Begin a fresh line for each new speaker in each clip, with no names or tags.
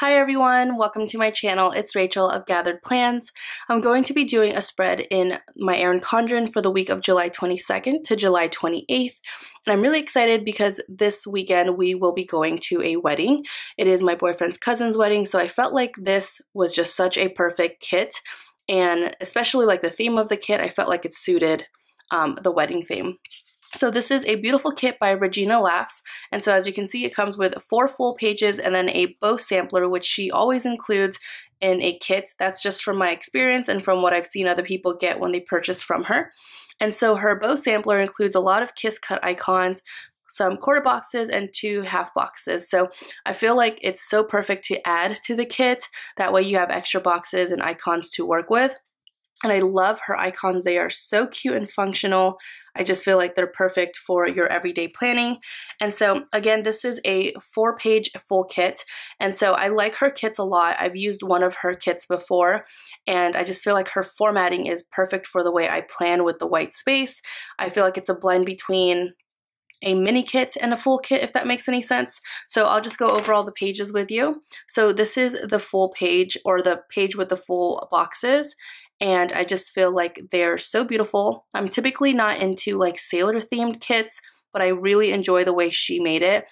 Hi everyone, welcome to my channel. It's Rachel of Gathered Plans. I'm going to be doing a spread in my Erin Condren for the week of July 22nd to July 28th. And I'm really excited because this weekend we will be going to a wedding. It is my boyfriend's cousin's wedding, so I felt like this was just such a perfect kit. And especially like the theme of the kit, I felt like it suited um, the wedding theme. So this is a beautiful kit by Regina Laughs, and so as you can see, it comes with four full pages and then a bow sampler, which she always includes in a kit. That's just from my experience and from what I've seen other people get when they purchase from her. And so her bow sampler includes a lot of kiss cut icons, some quarter boxes, and two half boxes. So I feel like it's so perfect to add to the kit. That way you have extra boxes and icons to work with. And I love her icons. They are so cute and functional. I just feel like they're perfect for your everyday planning. And so again, this is a four page full kit. And so I like her kits a lot. I've used one of her kits before and I just feel like her formatting is perfect for the way I plan with the white space. I feel like it's a blend between a mini kit and a full kit, if that makes any sense. So I'll just go over all the pages with you. So this is the full page or the page with the full boxes and I just feel like they're so beautiful. I'm typically not into like sailor themed kits, but I really enjoy the way she made it,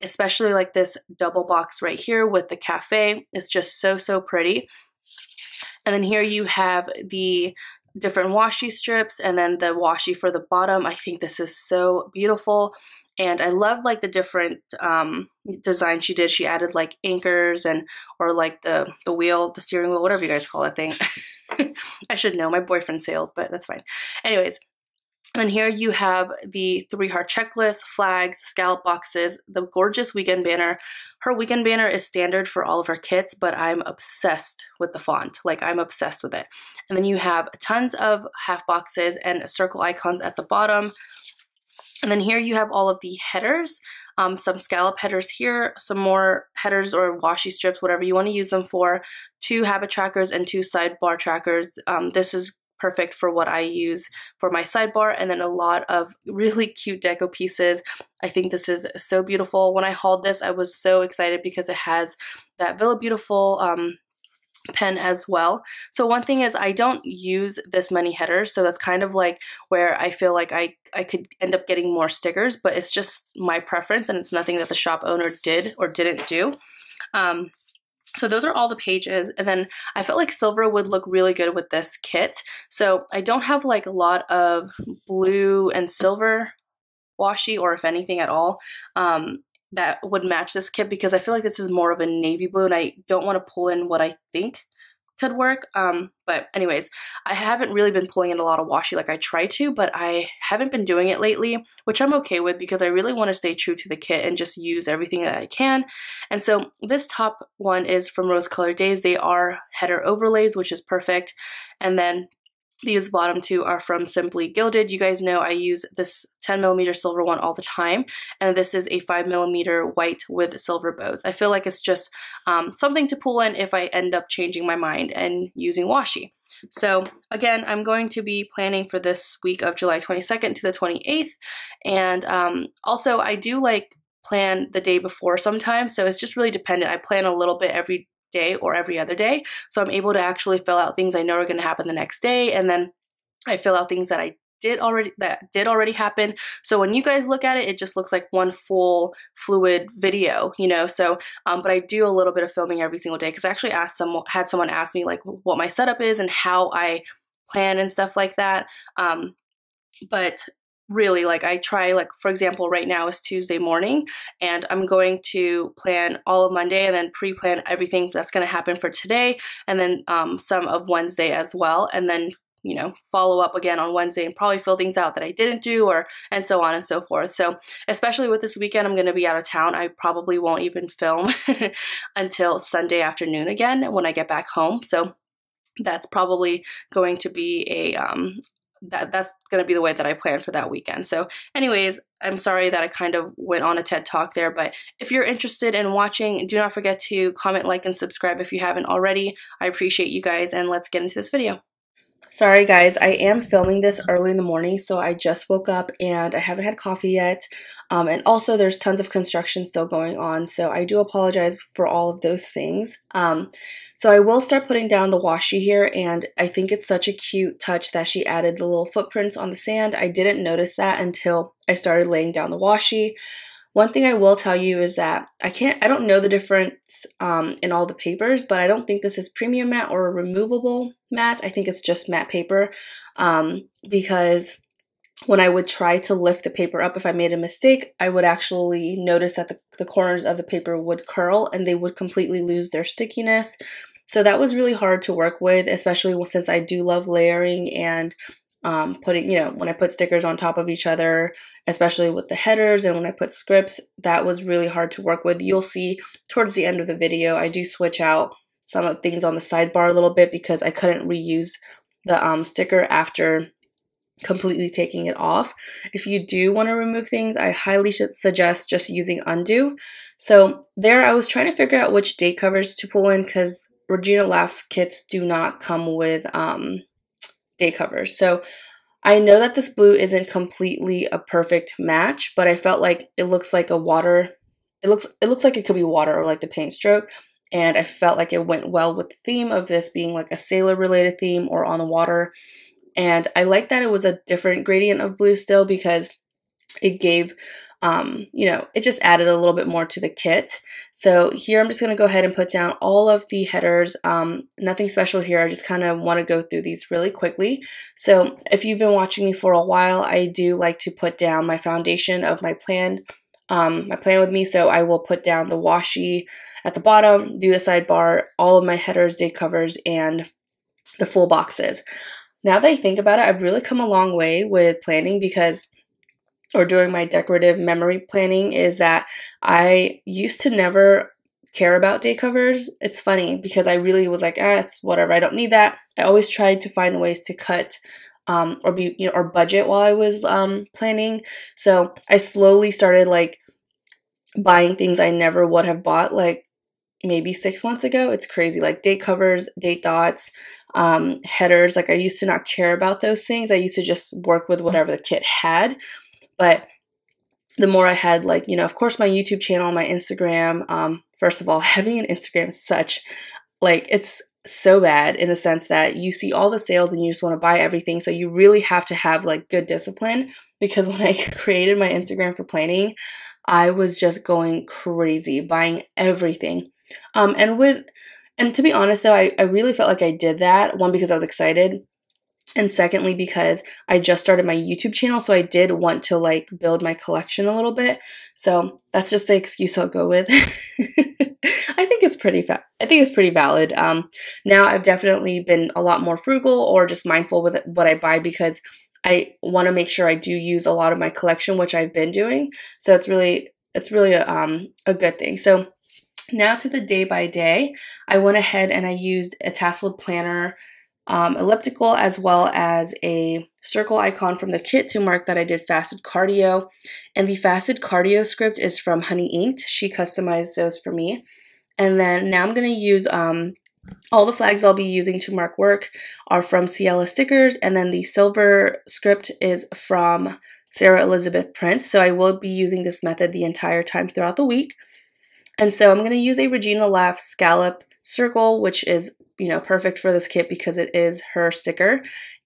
especially like this double box right here with the cafe. It's just so, so pretty. And then here you have the different washi strips and then the washi for the bottom. I think this is so beautiful. And I love like the different um, design she did. She added like anchors and or like the the wheel, the steering wheel, whatever you guys call that thing. I should know. My boyfriend sails, but that's fine. Anyways, and here you have the three heart checklist, flags, scallop boxes, the gorgeous weekend banner. Her weekend banner is standard for all of her kits, but I'm obsessed with the font. Like I'm obsessed with it. And then you have tons of half boxes and circle icons at the bottom. And then here you have all of the headers, um, some scallop headers here, some more headers or washi strips, whatever you want to use them for, two habit trackers and two sidebar trackers. Um, this is perfect for what I use for my sidebar and then a lot of really cute deco pieces. I think this is so beautiful. When I hauled this, I was so excited because it has that Villa Beautiful um, pen as well. So one thing is I don't use this many headers, so that's kind of like where I feel like I, I could end up getting more stickers, but it's just my preference and it's nothing that the shop owner did or didn't do. Um, so those are all the pages. And then I felt like silver would look really good with this kit. So I don't have like a lot of blue and silver washi or if anything at all. Um, that would match this kit because I feel like this is more of a navy blue and I don't want to pull in what I think could work. Um, but anyways, I haven't really been pulling in a lot of washi like I try to, but I haven't been doing it lately, which I'm okay with because I really want to stay true to the kit and just use everything that I can. And so this top one is from Rose Color Days. They are header overlays, which is perfect. And then these bottom two are from Simply Gilded. You guys know I use this 10 millimeter silver one all the time, and this is a 5 millimeter white with silver bows. I feel like it's just um, something to pull in if I end up changing my mind and using washi. So again, I'm going to be planning for this week of July 22nd to the 28th, and um, also I do like plan the day before sometimes, so it's just really dependent. I plan a little bit every day or every other day. So I'm able to actually fill out things I know are going to happen the next day. And then I fill out things that I did already that did already happen so when you guys look at it it just looks like one full fluid video you know so um, but i do a little bit of filming every single day because i actually asked someone had someone ask me like what my setup is and how i plan and stuff like that um, but really like I try like for example right now is Tuesday morning and I'm going to plan all of Monday and then pre-plan everything that's going to happen for today and then um, some of Wednesday as well and then you know follow up again on Wednesday and probably fill things out that I didn't do or and so on and so forth. So especially with this weekend I'm going to be out of town. I probably won't even film until Sunday afternoon again when I get back home. So that's probably going to be a um, that that's going to be the way that I plan for that weekend. So, anyways, I'm sorry that I kind of went on a TED talk there, but if you're interested in watching, do not forget to comment, like, and subscribe if you haven't already. I appreciate you guys, and let's get into this video. Sorry guys, I am filming this early in the morning, so I just woke up and I haven't had coffee yet. Um, and also there's tons of construction still going on, so I do apologize for all of those things. Um, so I will start putting down the washi here, and I think it's such a cute touch that she added the little footprints on the sand. I didn't notice that until I started laying down the washi. One thing I will tell you is that I can't, I don't know the difference um, in all the papers, but I don't think this is premium matte or a removable matte. I think it's just matte paper um, because when I would try to lift the paper up, if I made a mistake, I would actually notice that the, the corners of the paper would curl and they would completely lose their stickiness. So that was really hard to work with, especially since I do love layering and um, putting, you know, when I put stickers on top of each other, especially with the headers and when I put scripts, that was really hard to work with. You'll see towards the end of the video, I do switch out some of the things on the sidebar a little bit because I couldn't reuse the um, sticker after completely taking it off. If you do want to remove things, I highly should suggest just using undo. So there I was trying to figure out which date covers to pull in because Regina Laugh kits do not come with um, day covers. So I know that this blue isn't completely a perfect match, but I felt like it looks like a water. It looks it looks like it could be water or like the paint stroke, and I felt like it went well with the theme of this being like a sailor related theme or on the water. And I like that it was a different gradient of blue still because it gave um, you know, it just added a little bit more to the kit. So here I'm just going to go ahead and put down all of the headers. Um, nothing special here. I just kind of want to go through these really quickly. So if you've been watching me for a while, I do like to put down my foundation of my plan, um, my plan with me. So I will put down the washi at the bottom, do the sidebar, all of my headers, day covers, and the full boxes. Now that I think about it, I've really come a long way with planning because or doing my decorative memory planning is that I used to never care about day covers. It's funny because I really was like, ah, it's whatever. I don't need that. I always tried to find ways to cut um, or be you know or budget while I was um, planning. So I slowly started like buying things I never would have bought like maybe six months ago. It's crazy. Like date covers, date dots, um, headers. Like I used to not care about those things. I used to just work with whatever the kit had. But the more I had, like, you know, of course, my YouTube channel, my Instagram. Um, first of all, having an Instagram is such, like, it's so bad in a sense that you see all the sales and you just want to buy everything. So you really have to have, like, good discipline. Because when I created my Instagram for planning, I was just going crazy, buying everything. Um, and with, and to be honest though, I, I really felt like I did that. One, because I was excited and secondly because I just started my YouTube channel so I did want to like build my collection a little bit. So that's just the excuse I'll go with. I think it's pretty fa- I think it's pretty valid. Um now I've definitely been a lot more frugal or just mindful with what I buy because I want to make sure I do use a lot of my collection which I've been doing. So it's really it's really a, um a good thing. So now to the day by day, I went ahead and I used a tasseled planner um, elliptical as well as a circle icon from the kit to mark that I did fasted cardio. And the fasted cardio script is from Honey Inked. She customized those for me. And then now I'm going to use um, all the flags I'll be using to mark work are from Ciela Stickers. And then the silver script is from Sarah Elizabeth Prince. So I will be using this method the entire time throughout the week. And so I'm going to use a Regina Laugh scallop circle, which is you know, perfect for this kit because it is her sticker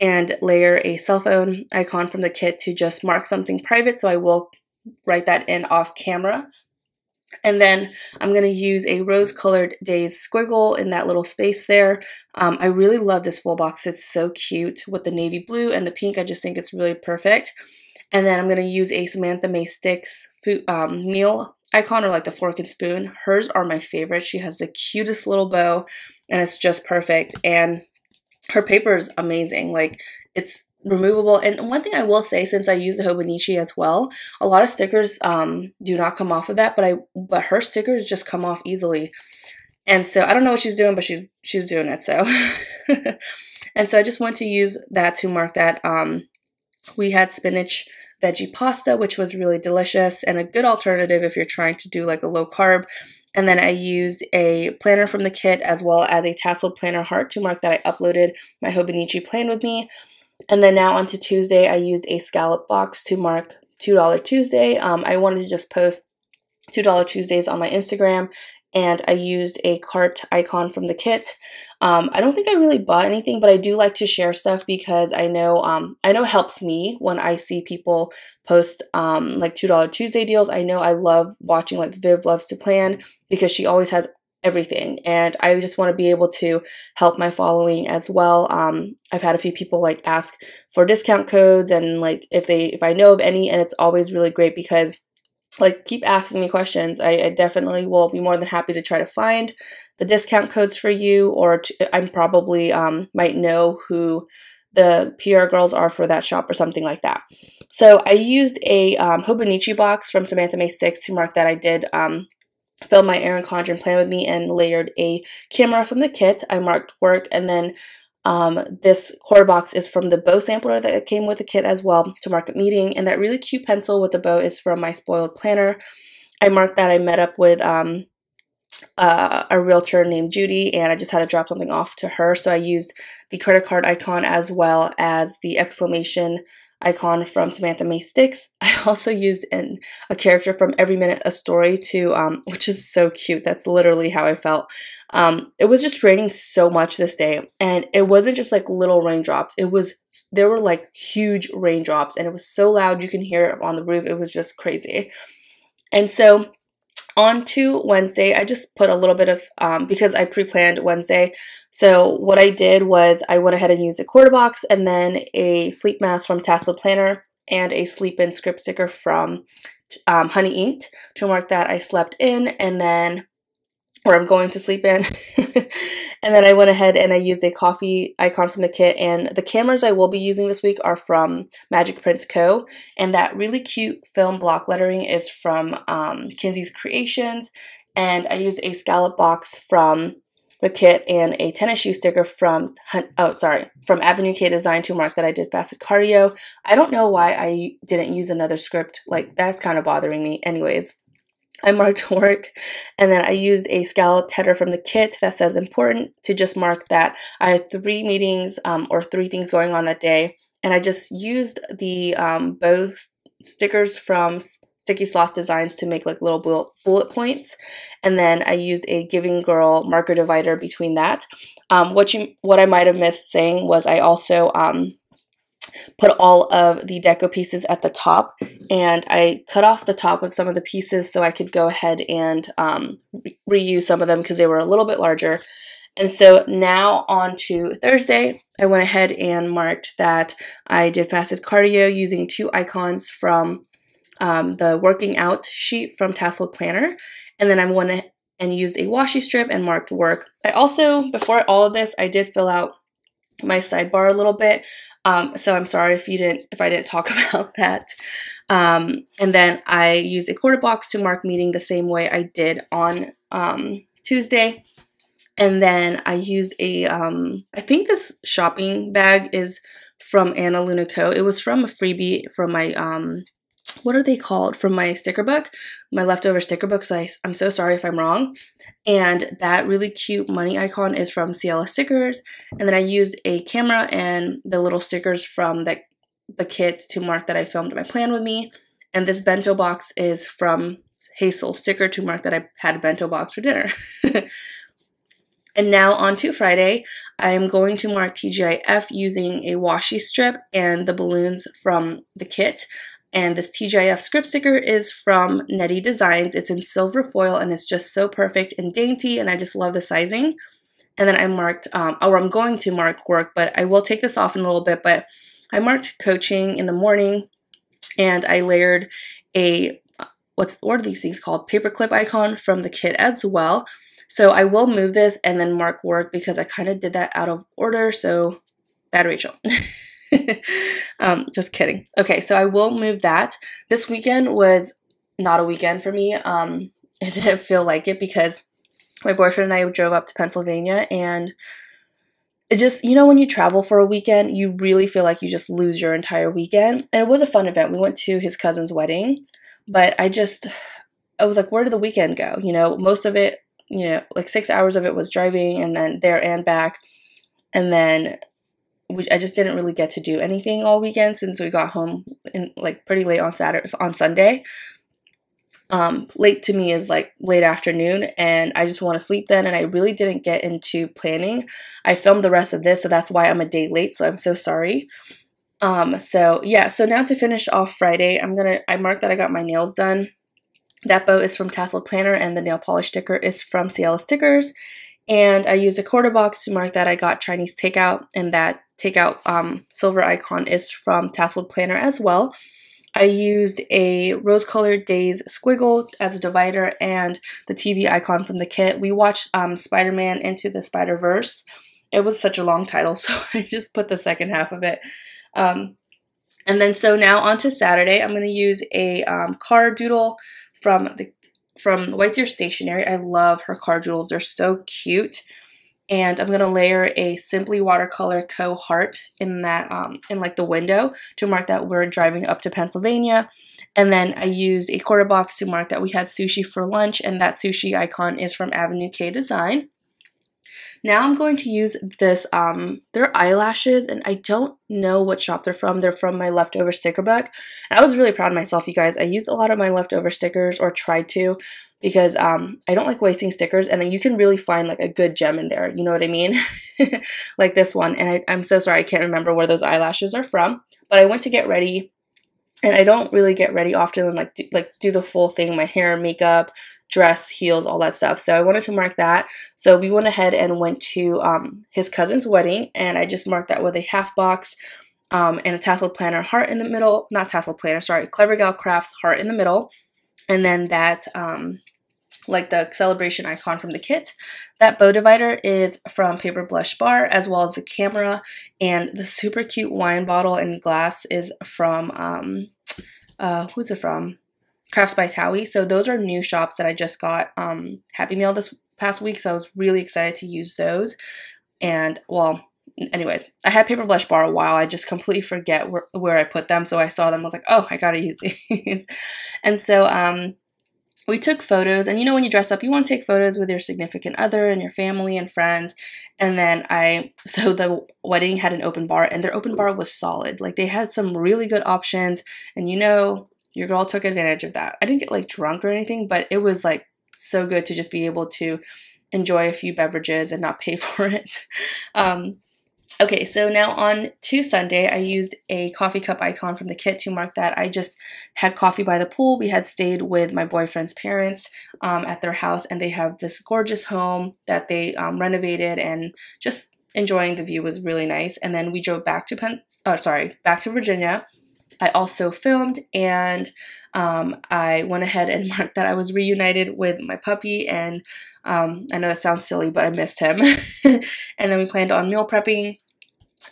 and layer a cell phone icon from the kit to just mark something private. So I will write that in off camera. And then I'm going to use a rose colored days squiggle in that little space there. Um, I really love this full box. It's so cute with the navy blue and the pink. I just think it's really perfect. And then I'm going to use a Samantha May Sticks food, um, meal icon or like the fork and spoon. Hers are my favorite. She has the cutest little bow and it's just perfect. And her paper is amazing. Like it's removable. And one thing I will say, since I use the Hobonichi as well, a lot of stickers um, do not come off of that, but I but her stickers just come off easily. And so I don't know what she's doing, but she's she's doing it. So and so I just want to use that to mark that. Um, we had spinach veggie pasta, which was really delicious and a good alternative if you're trying to do like a low carb And then I used a planner from the kit as well as a tassel planner heart to mark that I uploaded my Hobonichi plan with me. And then now onto Tuesday, I used a scallop box to mark $2 Tuesday. Um, I wanted to just post $2 Tuesdays on my Instagram and I used a cart icon from the kit. Um, I don't think I really bought anything, but I do like to share stuff because I know um, I know helps me when I see people post um, like two dollar Tuesday deals. I know I love watching like Viv loves to plan because she always has everything and i just want to be able to help my following as well um, i've had a few people like ask for discount codes and like if they if i know of any and it's always really great because like keep asking me questions. I, I, definitely will be more than happy to try to find the discount codes for you, or to, I'm probably um, might know who the PR girls are for that shop or something like that. So I used a um, Hobonichi box from Samantha May Sticks to mark that I did um, film my Erin Condren plan with me and layered a camera from the kit. I marked work and then um, this quarter box is from the bow sampler that came with the kit as well to market meeting. And that really cute pencil with the bow is from my spoiled planner. I marked that I met up with um, uh, a realtor named Judy and I just had to drop something off to her. So I used the credit card icon as well as the exclamation icon from Samantha May Sticks. I also used an, a character from Every Minute a Story to, um, which is so cute. That's literally how I felt. Um, it was just raining so much this day, and it wasn't just like little raindrops. It was there were like huge raindrops, and it was so loud you can hear it on the roof. It was just crazy. And so on to Wednesday, I just put a little bit of, um, because I pre-planned Wednesday. So what I did was I went ahead and used a quarter box and then a sleep mask from Tassel Planner and a sleep in script sticker from um, Honey Inked to mark that I slept in and then or I'm going to sleep in. and then I went ahead and I used a coffee icon from the kit. And the cameras I will be using this week are from Magic Prints Co. And that really cute film block lettering is from um, Kinzi's Creations. And I used a scallop box from the kit and a tennis shoe sticker from, oh, sorry, from Avenue K Design to mark that I did fasted cardio. I don't know why I didn't use another script. Like, that's kind of bothering me. Anyways. I marked work and then I used a scalloped header from the kit that says important to just mark that I had three meetings um, or three things going on that day. And I just used the um, bow stickers from Sticky Sloth Designs to make like little bullet, bullet points. And then I used a Giving Girl marker divider between that. Um, what you what I might have missed saying was I also um, put all of the deco pieces at the top and I cut off the top of some of the pieces so I could go ahead and um, re reuse some of them because they were a little bit larger. And so now on to Thursday, I went ahead and marked that I did fasted cardio using two icons from um, the working out sheet from Tasseled Planner. And then I went and used a washi strip and marked work. I also, before all of this, I did fill out my sidebar a little bit. Um, so I'm sorry if you didn't if I didn't talk about that. Um, and then I used a quarter box to mark meeting the same way I did on um, Tuesday. And then I used a um, I think this shopping bag is from Ana Luna Co. It was from a freebie from my um, what are they called from my sticker book, my leftover sticker books. I, I'm so sorry if I'm wrong. And that really cute money icon is from Ciela Stickers. And then I used a camera and the little stickers from the, the kit to mark that I filmed my plan with me. And this bento box is from Hazel Sticker to mark that I had a bento box for dinner. And now on to Friday, I am going to mark TGIF using a washi strip and the balloons from the kit. And this TGIF script sticker is from Nedi Designs. It's in silver foil and it's just so perfect and dainty and I just love the sizing. And then I marked, um, or I'm going to mark work, but I will take this off in a little bit, but I marked coaching in the morning and I layered a, what's, what are these things called? Paperclip icon from the kit as well. So I will move this and then mark work because I kind of did that out of order. So bad Rachel. um, just kidding. Okay, so I will move that. This weekend was not a weekend for me. Um, it didn't feel like it because my boyfriend and I drove up to Pennsylvania and it just, you know, when you travel for a weekend, you really feel like you just lose your entire weekend. And it was a fun event. We went to his cousin's wedding, but I just, I was like, where did the weekend go? You know, most of it, you know, like six hours of it was driving and then there and back. And then I just didn't really get to do anything all weekend since we got home in like pretty late on Saturday, on Sunday. Um, late to me is like late afternoon, and I just want to sleep then. And I really didn't get into planning. I filmed the rest of this, so that's why I'm a day late. So I'm so sorry. Um, so yeah, so now to finish off Friday, I'm gonna I marked that I got my nails done. That bow is from Tassel Planner, and the nail polish sticker is from Ciela Stickers. And I used a quarter box to mark that I got Chinese takeout, and that takeout um, silver icon is from Tasseled Planner as well. I used a rose colored days squiggle as a divider and the TV icon from the kit. We watched um, Spider Man Into the Spider Verse. It was such a long title, so I just put the second half of it. Um, and then so now on to Saturday, I'm going to use a um, card doodle from the from White Deer Stationery. I love her card jewels. They're so cute. And I'm going to layer a Simply Watercolor Co. heart in that, um, in like the window to mark that we're driving up to Pennsylvania. And then I used a quarter box to mark that we had sushi for lunch and that sushi icon is from Avenue K Design. Now I'm going to use this, um, they're eyelashes, and I don't know what shop they're from. They're from my leftover sticker book. And I was really proud of myself, you guys. I used a lot of my leftover stickers, or tried to, because um, I don't like wasting stickers, and you can really find like a good gem in there. You know what I mean? like this one. And I, I'm so sorry, I can't remember where those eyelashes are from. But I went to get ready and I don't really get ready often and like do, like do the full thing, my hair, makeup, dress, heels, all that stuff. So I wanted to mark that. So we went ahead and went to um, his cousin's wedding, and I just marked that with a half box um, and a tassel planner heart in the middle. Not tassel planner, sorry, Clever Gal Crafts heart in the middle, and then that um, like the celebration icon from the kit. That bow divider is from Paper Blush Bar, as well as the camera, and the super cute wine bottle and glass is from, um, uh, who's it from? Crafts by Towie. So those are new shops that I just got um, happy mail this past week, so I was really excited to use those. And, well, anyways, I had Paper Blush Bar a while. I just completely forget where, where I put them, so I saw them. I was like, oh, I gotta use these. and so, um, we took photos and you know when you dress up you want to take photos with your significant other and your family and friends and then i so the wedding had an open bar and their open bar was solid like they had some really good options and you know your girl took advantage of that i didn't get like drunk or anything but it was like so good to just be able to enjoy a few beverages and not pay for it um, Okay, so now on to Sunday, I used a coffee cup icon from the kit to mark that I just had coffee by the pool. We had stayed with my boyfriend's parents um, at their house, and they have this gorgeous home that they um, renovated, and just enjoying the view was really nice. And then we drove back to Penn, oh, sorry, back to Virginia. I also filmed, and um, I went ahead and marked that I was reunited with my puppy, and um, I know that sounds silly, but I missed him. and then we planned on meal prepping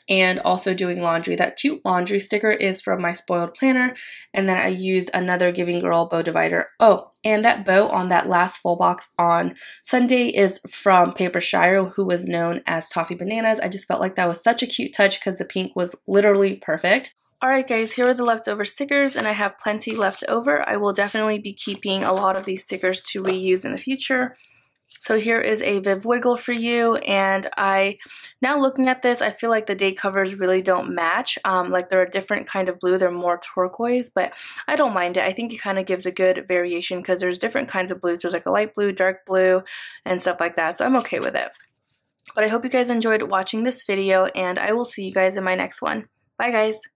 and also doing laundry. That cute laundry sticker is from my spoiled planner. And then I used another Giving Girl bow divider. Oh, and that bow on that last full box on Sunday is from Paper Shire, who was known as Toffee Bananas. I just felt like that was such a cute touch because the pink was literally perfect. Alright guys, here are the leftover stickers and I have plenty left over. I will definitely be keeping a lot of these stickers to reuse in the future. So here is a Viv Wiggle for you, and I, now looking at this, I feel like the date covers really don't match. Um, like they're a different kind of blue, they're more turquoise, but I don't mind it. I think it kind of gives a good variation because there's different kinds of blues. There's like a light blue, dark blue, and stuff like that, so I'm okay with it. But I hope you guys enjoyed watching this video, and I will see you guys in my next one. Bye guys!